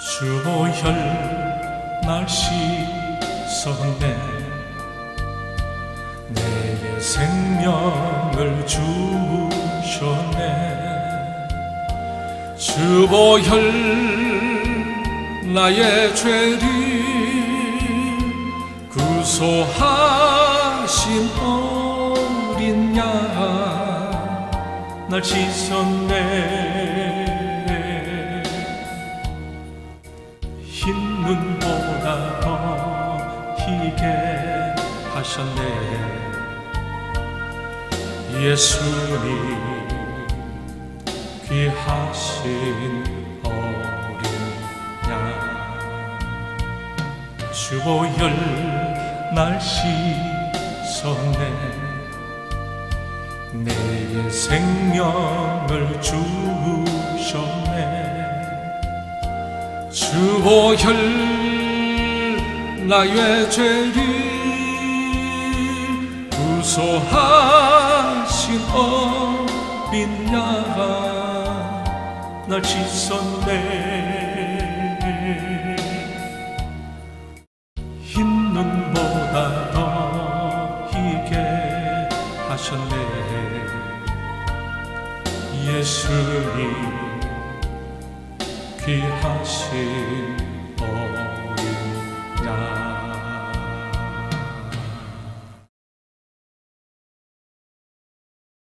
주보혈 날씨 섰네. 내게 생명을 주셨네. 주보혈 나의 죄를 구소하신 어린 양날 씻었네 흰 눈보다 더 희게 하셨네. 예수님 귀하신 어린 양 주보혈 날씨 섰네. 내의 생명을 주 주보혈 나의 죄를 구소하신 어린 양날 씻었네. 흰 눈보다 더 희게 하셨네. 예수님 귀하신 어린 양